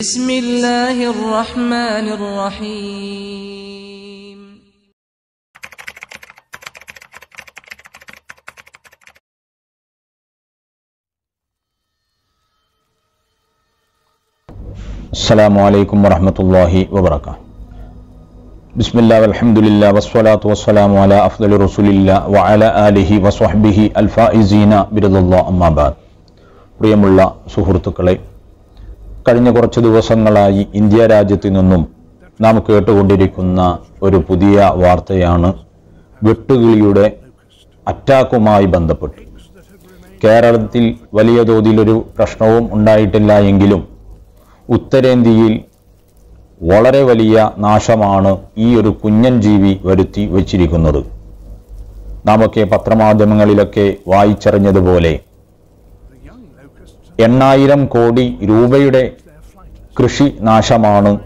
بسم الله الرحمن الرحيم السلام عليكم ورحمة الله وبركاته بسم الله والحمد لله والصلاة والسلام على أفضل رسول الله وعلى آله وصحبه الفائزين برضا الله أما بعد പ്രിയമുള്ള സുഹൃത്തുക്കളെ കഴിഞ്ഞ കുറച്ച് ദിവസങ്ങളായി ഇന്ത്യ രാജ്യത്തു നിന്നും നാം കേട്ടുകൊണ്ടിരിക്കുന്ന ഒരു പുതിയ വാർത്തയാണ് വെട്ടുകിളിയുടെ അറ്റാക്കുമായി ബന്ധപ്പെട്ട്. കേരളത്തിൽ വലിയ തോതിലൊരു പ്രശ്നവും ഉണ്ടായിട്ടില്ല എങ്കിലും ഉത്തരേന്ത്യയിൽ വളരെ വലിയ നാശമാണ് ഈ ഒരു കുഞ്ഞൻ ജീവി വരുത്തി വച്ചിരിക്കുന്നത്. നാമൊക്കെ പത്രമാധ്യമങ്ങളിലൊക്കെ വായിച്ചറിഞ്ഞതുപോലെ എണ്ണായിരം കോടി രൂപയുടെ കൃഷി നാശമാണ്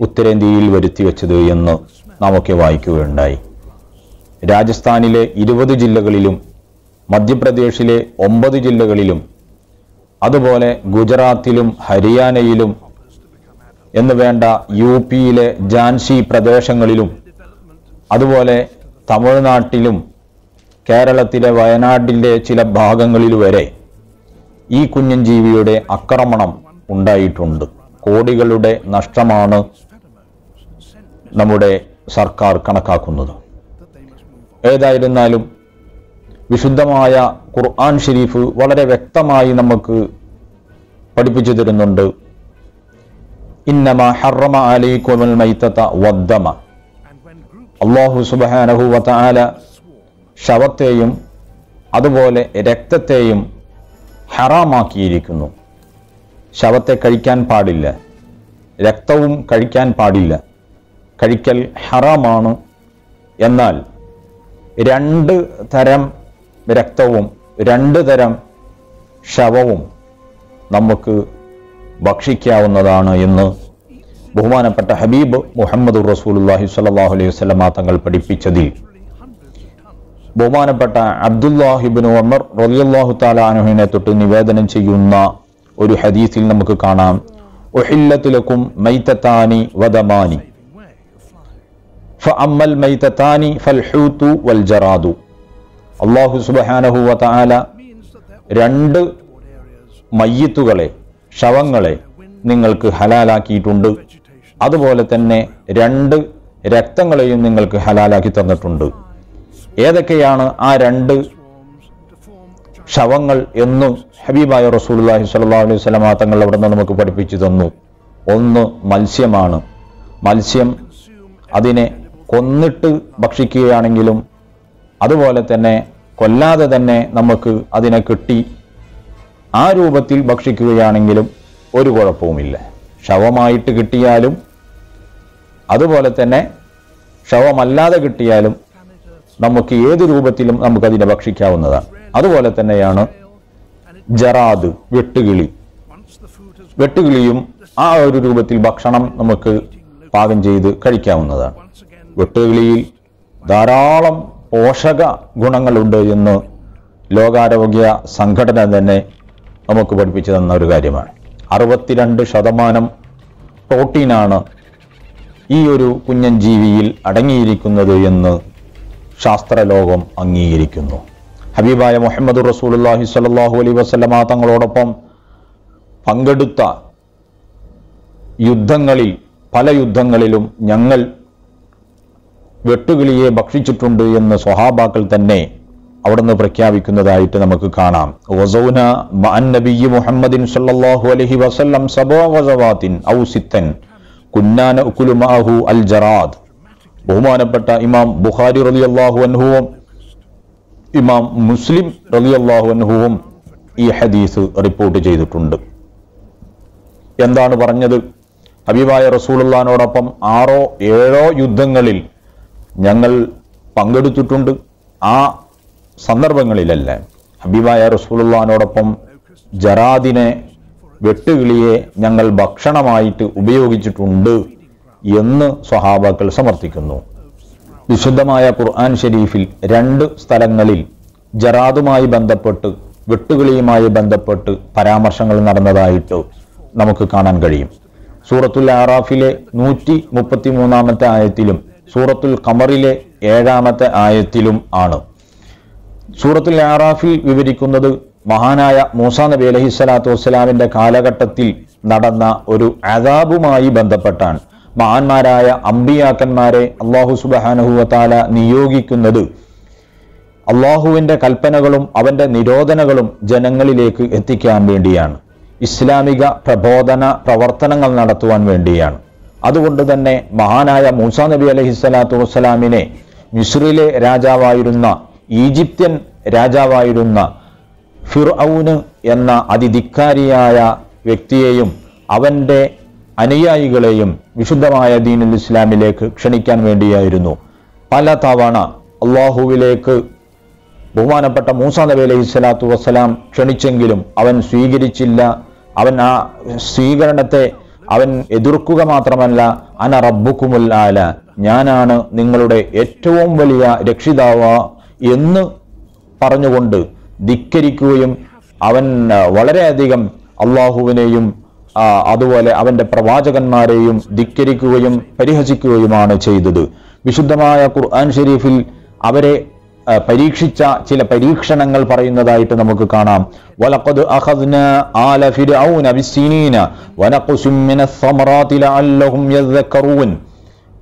ഉത്തരേന്ത്യയിൽ വരുത്തി വെച്ചത് എന്ന് നാമൊക്കെ വായിക്കുകയുണ്ടായി. രാജസ്ഥാനിലെ ഇരുപത് ജില്ലകളിലും മധ്യപ്രദേശിലെ ഒമ്പത് ജില്ലകളിലും അതുപോലെ ഗുജറാത്തിലും ഹരിയാനയിലും എന്ന് വേണ്ട യു പിയിലെ ജാൻസി പ്രദേശങ്ങളിലും അതുപോലെ തമിഴ്നാട്ടിലും കേരളത്തിലെ വയനാട്ടിലെ ചില ഭാഗങ്ങളിലും വരെ ഈ കുഞ്ഞൻ ജീവിയുടെ ആക്രമണം ഉണ്ടായിട്ടുണ്ട്. കോടികളുടെ നഷ്ടമാണ് നമ്മുടെ സർക്കാർ കണക്കാക്കുന്നത്. ഏതായിരുന്നാലും വിശുദ്ധമായ ഖുർആൻ ഷെരീഫ് വളരെ വ്യക്തമായി നമുക്ക് പഠിപ്പിച്ചു തരുന്നുണ്ട്. ഇന്നമ ഹറമ അലൈക്കുമൽ മൈത്തത വദ്ദമ. അള്ളാഹു സുബഹാനഹു വതആല ശവത്തെയും അതുപോലെ രക്തത്തെയും ഹറാമാക്കിയിരിക്കുന്നു. ശവത്തെ കഴിക്കാൻ പാടില്ല. രക്തവും കഴിക്കാൻ പാടില്ല. കഴിക്കൽ ഹറാമാണ്. എന്നാൽ രണ്ട് തരം രക്തവും രണ്ട് തരം ശവവും നമുക്ക് ഭക്ഷിക്കാവുന്നതാണ് എന്ന് ബഹുമാനപ്പെട്ട ഹബീബ് മുഹമ്മദ് റസൂലുല്ലാഹി സ്വല്ലാഹു അലൈഹി വസല്ലമ തങ്ങൾ പഠിപ്പിച്ചതിൽ ബഹുമാനപ്പെട്ട അബ്ദുല്ലാഹിബിൻ ഉമർ റലിയല്ലാഹു താലാനുഹിനെ തൊട്ട് നിവേദനം ചെയ്യുന്ന ഒരു ഹദീസിൽ നമുക്ക് കാണാം. ഒഹില്ലത്തിലക്കും മൈത്തത്താനി വദമാനി. ഫഅമ്മൽ മൈത്തത്താനി ഫൽഹൂത്തു വൽ ജറാദു അള്ളാഹു സുബഹാനഹു വതാല രണ്ട് മയ്യത്തുകളെ ശവങ്ങളെ നിങ്ങൾക്ക് ഹലാലാക്കിയിട്ടുണ്ട്. അതുപോലെ തന്നെ രണ്ട് രക്തങ്ങളെയും നിങ്ങൾക്ക് ഹലാലാക്കി തന്നിട്ടുണ്ട്. ഏതൊക്കെയാണ് ആ രണ്ട് ശവങ്ങൾ എന്നും ഹബീബായ റസൂലുള്ളാഹി സ്വല്ലാ അലൈഹി വസല്ലമ തങ്ങൾ അവിടെ നിന്ന് നമുക്ക് പഠിപ്പിച്ചു തന്നു. ഒന്ന് മത്സ്യമാണ്. മത്സ്യം അതിനെ കൊന്നിട്ട് ഭക്ഷിക്കുകയാണെങ്കിലും അതുപോലെ തന്നെ കൊല്ലാതെ തന്നെ നമുക്ക് അതിനെ കിട്ടി ആ രൂപത്തിൽ ഭക്ഷിക്കുകയാണെങ്കിലും ഒരു കുഴപ്പവുമില്ല. ശവമായിട്ട് കിട്ടിയാലും അതുപോലെ തന്നെ ശവമല്ലാതെ കിട്ടിയാലും നമുക്ക് ഏത് രൂപത്തിലും നമുക്കതിനെ ഭക്ഷിക്കാവുന്നതാണ്. അതുപോലെ തന്നെയാണ് ജറാദ് വെട്ടുകിളി. വെട്ടുകിളിയും ആ ഒരു രൂപത്തിൽ ഭക്ഷണം നമുക്ക് പാകം ചെയ്ത് കഴിക്കാവുന്നതാണ്. വെട്ടുകിളിയിൽ ധാരാളം പോഷക ഗുണങ്ങളുണ്ട് എന്ന് ലോകാരോഗ്യ സംഘടന തന്നെ നമുക്ക് പഠിപ്പിച്ചു തന്ന ഒരു കാര്യമാണ്. അറുപത്തിരണ്ട് ശതമാനം പ്രോട്ടീനാണ് ഈ ഒരു കുഞ്ഞൻ ജീവിയിൽ അടങ്ങിയിരിക്കുന്നത് എന്ന് ശാസ്ത്രലോകം അംഗീകരിക്കുന്നു. ഹബീബായ മുഹമ്മദ് റസൂലുള്ളാഹി സ്വല്ലല്ലാഹു അലൈ വസല്ലമ തങ്ങളോടൊപ്പം പങ്കെടുത്ത യുദ്ധങ്ങളിൽ പല യുദ്ധങ്ങളിലും ഞങ്ങൾ വെട്ടുകിളിയെ ഭക്ഷിച്ചിട്ടുണ്ട് എന്ന് സ്വഹാബാക്കൾ തന്നെ അവിടുന്ന് പ്രഖ്യാപിക്കുന്നതായിട്ട് നമുക്ക് കാണാം. വസൗന മഅൻ മുഹമ്മദിൻ അലൈഹി വസല്ലം സബോ കുന്നാന അൽ ജറാദ്. ബഹുമാനപ്പെട്ട ഇമാം ബുഖാരി അള്ളാഹു അൻഹുവും ഇമാം മുസ്ലിം റലി അള്ളാഹു അൻഹുവും ഈ ഹദീസ് റിപ്പോർട്ട് ചെയ്തിട്ടുണ്ട്. എന്താണ് പറഞ്ഞത്? ഹബീബായ റസൂലുള്ളാനോടൊപ്പം ആറോ ഏഴോ യുദ്ധങ്ങളിൽ ഞങ്ങൾ പങ്കെടുത്തിട്ടുണ്ട്. ആ സന്ദർഭങ്ങളിലല്ല. ഹബീബായ റസൂലുള്ളാനോടൊപ്പം ജറാദിനെ വെട്ടുകിളിയെ ഞങ്ങൾ ഭക്ഷണമായിട്ട് ഉപയോഗിച്ചിട്ടുണ്ട്. എന്ന് സ്വഹാബാക്കൾ സമർത്ഥിക്കുന്നു. വിശുദ്ധമായ ഖുർആൻ ഷെരീഫിൽ രണ്ട് സ്ഥലങ്ങളിൽ ജറാദുമായി ബന്ധപ്പെട്ട് വെട്ടുകിളിയുമായി ബന്ധപ്പെട്ട് പരാമർശങ്ങൾ നടന്നതായിട്ട് നമുക്ക് കാണാൻ കഴിയും. സൂറത്തുൽ ആറാഫിലെ നൂറ്റി മുപ്പത്തി മൂന്നാമത്തെ ആയത്തിലും സൂറത്തുൽ ഖമറിലെ ഏഴാമത്തെ ആയത്തിലും ആണ്. സൂറത്തുൽ ആറാഫിൽ വിവരിക്കുന്നത് മഹാനായ മൂസ നബി അലഹി സ്വലാത്തു വസ്സലാമിന്റെ കാലഘട്ടത്തിൽ നടന്ന ഒരു അദാബുമായി ബന്ധപ്പെട്ടാണ്. മഹാന്മാരായ അമ്പിയാക്കന്മാരെ അള്ളാഹു സുബഹാനഹുവത്താല നിയോഗിക്കുന്നത്. അള്ളാഹുവിന്റെ കൽപ്പനകളും അവന്റെ നിരോധനകളും ജനങ്ങളിലേക്ക് എത്തിക്കാൻ വേണ്ടിയാണ്. ഇസ്ലാമിക പ്രബോധന പ്രവർത്തനങ്ങൾ നടത്തുവാൻ വേണ്ടിയാണ്. അതുകൊണ്ട് തന്നെ മഹാനായ മൂസ നബി അലഹി സ്വലാത്തു വസ്സലാമിനെ മിസ്രിലെ രാജാവായിരുന്ന ഈജിപ്ത്യൻ രാജാവായിരുന്ന ഫിർഔന് എന്ന അതിധിക്കാരിയായ വ്യക്തിയെയും അവന്റെ അനുയായികളെയും വിശുദ്ധമായ ദീനുൽ ഇസ്ലാമിലേക്ക് ക്ഷണിക്കാൻ വേണ്ടിയായിരുന്നു. പല തവണ അള്ളാഹുവിലേക്ക് ബഹുമാനപ്പെട്ട മൂസ നബി അലൈഹി സ്വലാത്തു വസ്സലാം ക്ഷണിച്ചെങ്കിലും അവൻ സ്വീകരിച്ചില്ല. അവൻ ആ സ്വീകരണത്തെ അവൻ എതിർക്കുക മാത്രമല്ല അന റബ്ബുക്കുമുൽ ആല ഞാനാണ് നിങ്ങളുടെ ഏറ്റവും വലിയ രക്ഷിതാവ എന്ന് പറഞ്ഞുകൊണ്ട് ധിക്കരിക്കുകയും അവൻ വളരെയധികം അള്ളാഹുവിനെയും അതുപോലെ അവന്റെ പ്രവാചകന്മാരെയും ധിക്കരിക്കുകയും പരിഹസിക്കുകയുമാണ് ചെയ്തത്. വിശുദ്ധമായ ഖുർആൻ ഷെരീഫിൽ അവരെ പരീക്ഷിച്ച ചില പരീക്ഷണങ്ങൾ പറയുന്നതായിട്ട് നമുക്ക് കാണാം. വലഖദ് ആല ലഅല്ലഹും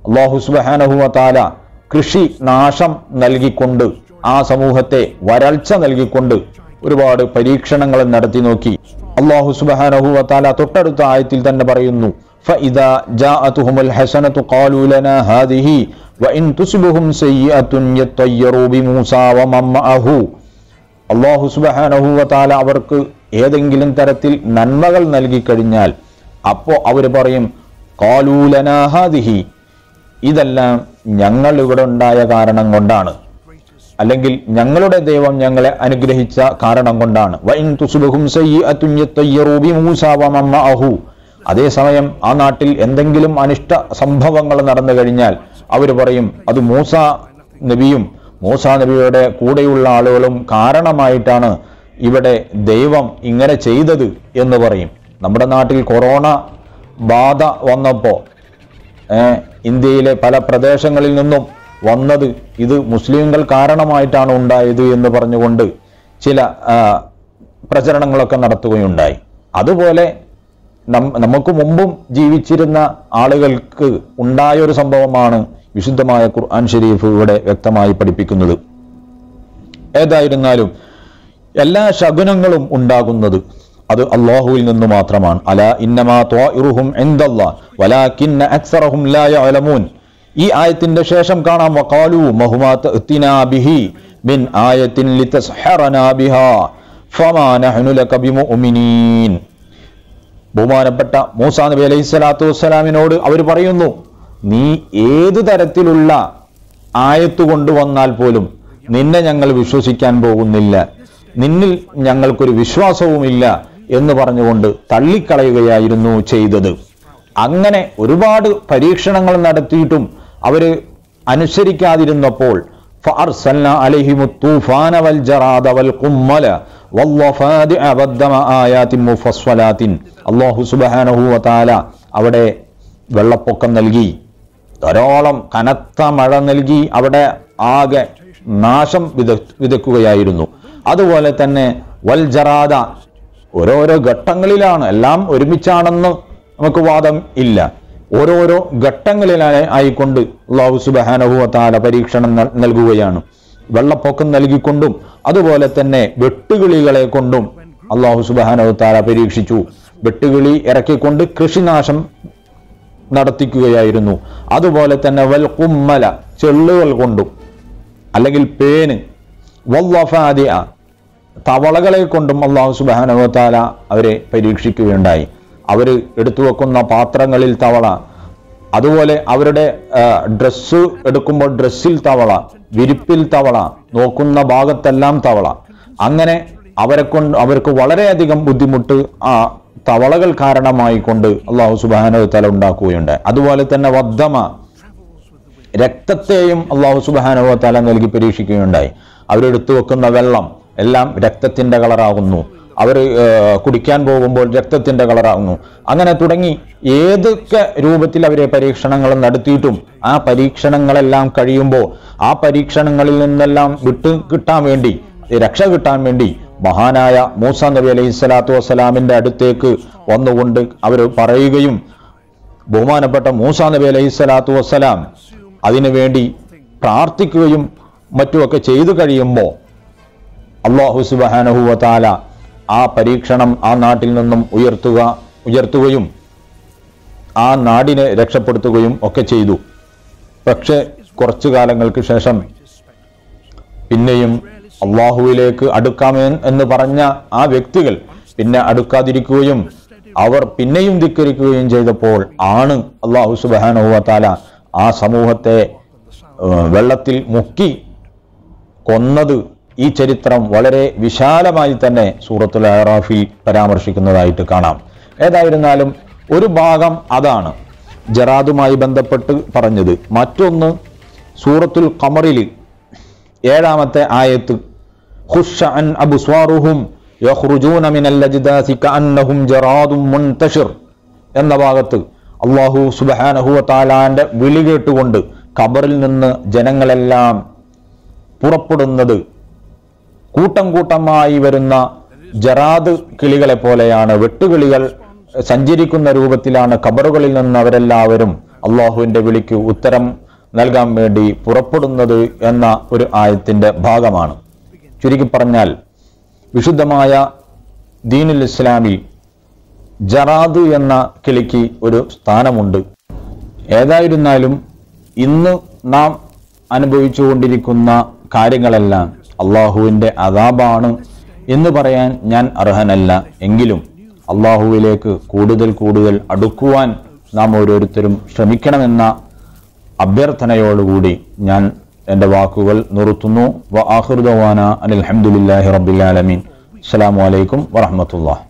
അല്ലാഹു സുബ്ഹാനഹു വതആല കൃഷി നാശം നൽകിക്കൊണ്ട് ആ സമൂഹത്തെ വരൾച്ച നൽകിക്കൊണ്ട് ഒരുപാട് പരീക്ഷണങ്ങൾ നടത്തി നോക്കി. അള്ളാഹു സുബ്ഹാനഹു വതആല തൊട്ടടുത്ത ആയത്തിൽ തന്നെ പറയുന്നു فإذا جاءتهم الحسنة قالوا لنا هذه وإن تصبهم سيئة يطيروا بموسى ومن معه അള്ളാഹു സുബ്ഹാനഹു വതആല അവർക്ക് ഏതെങ്കിലും തരത്തിൽ നന്മകൾ നൽകി കഴിഞ്ഞാൽ അപ്പോൾ അവർ പറയും കാലൂലന ഹാദിഹി ഇതെല്ലാം ഞങ്ങൾ ഇവിടെ ഉണ്ടായ കാരണം കൊണ്ടാണ് അല്ലെങ്കിൽ ഞങ്ങളുടെ ദൈവം ഞങ്ങളെ അനുഗ്രഹിച്ച കാരണം കൊണ്ടാണ്. അതേസമയം ആ നാട്ടിൽ എന്തെങ്കിലും അനിഷ്ട സംഭവങ്ങൾ നടന്നു കഴിഞ്ഞാൽ അവർ പറയും അത് മൂസ നബിയും മൂസ നബിയുടെ കൂടെയുള്ള ആളുകളും കാരണമായിട്ടാണ് ഇവിടെ ദൈവം ഇങ്ങനെ ചെയ്തത് എന്ന് പറയും. നമ്മുടെ നാട്ടിൽ കൊറോണ ബാധ വന്നപ്പോ ഇന്ത്യയിലെ പല പ്രദേശങ്ങളിൽ നിന്നും വന്നത് ഇത് മുസ്ലിങ്ങൾ കാരണമായിട്ടാണ് ഉണ്ടായത് എന്ന് പറഞ്ഞുകൊണ്ട് ചില പ്രചരണങ്ങളൊക്കെ നടത്തുകയുണ്ടായി. അതുപോലെ നമുക്ക് മുമ്പും ജീവിച്ചിരുന്ന ആളുകൾക്ക് ഉണ്ടായ ഒരു സംഭവമാണ് വിശുദ്ധമായ ഖുർആൻ ഷരീഫ് ഇവിടെ വ്യക്തമായി പഠിപ്പിക്കുന്നത്. ഏതായിരുന്നാലും എല്ലാ ശകുനങ്ങളും ഉണ്ടാകുന്നത് അത് അള്ളാഹുവിൽ നിന്ന് മാത്രമാണ്. അല ഇന്നമാ ത്വാഇറുഹും വലാ വലാകിന്ന അക്സറഹും ലാ യഅലമൂൻ. ഈ ആയത്തിന്റെ ശേഷം കാണാം വഖാലു മഹുമാ തഅ്തിനാ ബിഹി മിൻ ആയത്തിൻ ലിതസ്ഹറനാ ബിഹാ ഫമാ നഹ്നു ലക ബിമുഅ്മിനീൻ. ബഹുമാനപ്പെട്ട മൂസാ നബി അലൈഹി സ്വലാത്തു വസ്സലാമിനോട് അവർ പറയുന്നു നീ ഏത് തരത്തിലുള്ള ആയത്ത് കൊണ്ടുവന്നാൽ പോലും നിന്നെ ഞങ്ങൾ വിശ്വസിക്കാൻ പോകുന്നില്ല. നിന്നിൽ ഞങ്ങൾക്കൊരു വിശ്വാസവുമില്ല എന്ന് പറഞ്ഞുകൊണ്ട് തള്ളിക്കളയുകയായിരുന്നു ചെയ്തത്. അങ്ങനെ ഒരുപാട് പരീക്ഷണങ്ങൾ നടത്തിയിട്ടും അവർ അനുസരിക്കാതിരുന്നപ്പോൾ അവിടെ വെള്ളപ്പൊക്കം നൽകി. ധാരാളം കനത്ത മഴ നൽകി അവിടെ ആകെ നാശം വിത വിതക്കുകയായിരുന്നു. അതുപോലെ തന്നെ വൽജറാദ ഓരോരോ ഘട്ടങ്ങളിലാണ് എല്ലാം ഒരുമിച്ചാണെന്ന് നമുക്ക് വാദം ഇല്ല. ഓരോരോ ഘട്ടങ്ങളിലായി ആയിക്കൊണ്ട് അള്ളാഹു സുബഹാനഭൂവത്താല പരീക്ഷണം നൽ- നൽകുകയാണ്. വെള്ളപ്പൊക്കം നൽകിക്കൊണ്ടും അതുപോലെ തന്നെ വെട്ടുകിളികളെ കൊണ്ടും അള്ളാഹു സുബഹാനഹുത്താല പരീക്ഷിച്ചു. വെട്ടുകിളി ഇറക്കിക്കൊണ്ട് കൃഷിനാശം നടത്തിക്കുകയായിരുന്നു. അതുപോലെ തന്നെ വൽ കുമ്മല ചെള്ളുകൾ കൊണ്ടും അല്ലെങ്കിൽ പേന് വല്ലഫാദിയ തവളകളെ കൊണ്ടും അള്ളാഹു സുബാനവത്താല അവരെ പരീക്ഷിക്കുകയുണ്ടായി. അവർ എടുത്തു വെക്കുന്ന പാത്രങ്ങളിൽ തവള. അതുപോലെ അവരുടെ ഡ്രസ്സ് എടുക്കുമ്പോൾ ഡ്രസ്സിൽ തവള വിരിപ്പിൽ തവള നോക്കുന്ന ഭാഗത്തെല്ലാം തവള. അങ്ങനെ അവരെ കൊണ്ട് അവർക്ക് വളരെയധികം ബുദ്ധിമുട്ട് ആ തവളകൾ കാരണമായി കൊണ്ട് അള്ളാഹു തല ഉണ്ടാക്കുകയുണ്ടായി. അതുപോലെ തന്നെ വദ്ധമ രക്തത്തെയും അള്ളാഹു സുബാനുവത്താല നൽകി പരീക്ഷിക്കുകയുണ്ടായി. അവരെടുത്തു വെക്കുന്ന വെള്ളം എല്ലാം രക്തത്തിന്റെ കളറാകുന്നു അവർ കുടിക്കാൻ പോകുമ്പോൾ രക്തത്തിന്റെ കളറാകുന്നു. അങ്ങനെ തുടങ്ങി ഏതൊക്കെ രൂപത്തിൽ അവരെ പരീക്ഷണങ്ങൾ നടത്തിയിട്ടും ആ പരീക്ഷണങ്ങളെല്ലാം കഴിയുമ്പോൾ ആ പരീക്ഷണങ്ങളിൽ നിന്നെല്ലാം വിട്ടു കിട്ടാൻ വേണ്ടി രക്ഷ കിട്ടാൻ വേണ്ടി മഹാനായ മൂസ നബി അലൈഹി സ്വലാത്തു വസ്സലാമിന്റെ അടുത്തേക്ക് വന്നുകൊണ്ട് അവർ പറയുകയും ബഹുമാനപ്പെട്ട മൂസ നബി അലൈഹി സ്വലാത്തു വസ്സലാം അതിനുവേണ്ടി പ്രാർത്ഥിക്കുകയും മറ്റുമൊക്കെ ചെയ്തു കഴിയുമ്പോൾ അള്ളാഹു സുബാനഹുവ താല ആ പരീക്ഷണം ആ നാട്ടിൽ നിന്നും ഉയർത്തുക ഉയർത്തുകയും ആ നാടിനെ രക്ഷപ്പെടുത്തുകയും ഒക്കെ ചെയ്തു. പക്ഷെ കുറച്ചു കാലങ്ങൾക്ക് ശേഷം പിന്നെയും അള്ളാഹുവിലേക്ക് അടുക്കാമേ എന്ന് പറഞ്ഞ ആ വ്യക്തികൾ പിന്നെ അടുക്കാതിരിക്കുകയും അവർ പിന്നെയും ധിക്കരിക്കുകയും ചെയ്തപ്പോൾ ആണ് അള്ളാഹു സുബാനുഹത്താല ആ സമൂഹത്തെ വെള്ളത്തിൽ മുക്കി കൊന്നത് ഈ ചരിത്രം വളരെ വിശാലമായി തന്നെ സൂറത്തുൽ അറാഫിൽ പരാമർശിക്കുന്നതായിട്ട് കാണാം. ഏതായിരുന്നാലും ഒരു ഭാഗം അതാണ് ജറാദുമായി ബന്ധപ്പെട്ട് പറഞ്ഞത്. മറ്റൊന്ന് സൂറത്തുൽ കമറിൽ ഏഴാമത്തെ ആയത്ത് ഖുശ അൻ അബ്സ്വാറുഹും യഖ്റുജൂന മിനൽ അജ്ദാസി കഅന്നഹും ജറാദും മുൻതശിർ എന്ന ഭാഗത്ത് അള്ളാഹു സുബഹാനഹു താലാന്റെ വിളി കേട്ടുകൊണ്ട് ഖബറിൽ നിന്ന് ജനങ്ങളെല്ലാം പുറപ്പെടുന്നത് കൂട്ടം കൂട്ടമായി വരുന്ന ജറാദ് കിളികളെ പോലെയാണ് വെട്ടുകിളികൾ സഞ്ചരിക്കുന്ന രൂപത്തിലാണ് ഖബറുകളിൽ നിന്ന് അവരെല്ലാവരും അള്ളാഹുവിന്റെ വിളിക്ക് ഉത്തരം നൽകാൻ വേണ്ടി പുറപ്പെടുന്നത് എന്ന ഒരു ആയത്തിന്റെ ഭാഗമാണ്. ചുരുക്കി പറഞ്ഞാൽ വിശുദ്ധമായ ദീനുൽ ഇസ്ലാമിൽ ജറാദ് എന്ന കിളിക്ക് ഒരു സ്ഥാനമുണ്ട്. ഏതായിരുന്നാലും ഇന്ന് നാം അനുഭവിച്ചുകൊണ്ടിരിക്കുന്ന കാര്യങ്ങളെല്ലാം അള്ളാഹുവിന്റെ അതാബാണ് എന്ന് പറയാൻ ഞാൻ അർഹനല്ല. എങ്കിലും അള്ളാഹുവിലേക്ക് കൂടുതൽ കൂടുതൽ അടുക്കുവാൻ നാം ഓരോരുത്തരും ശ്രമിക്കണമെന്ന അഭ്യർത്ഥനയോടുകൂടി ഞാൻ എന്റെ വാക്കുകൾ നിർത്തുന്നു. വ ആഹൃദവാന റബ്ബിൽ ആലമീൻ. അസ്സലാമു അലൈക്കും വറഹ്മത്തുള്ളാഹി.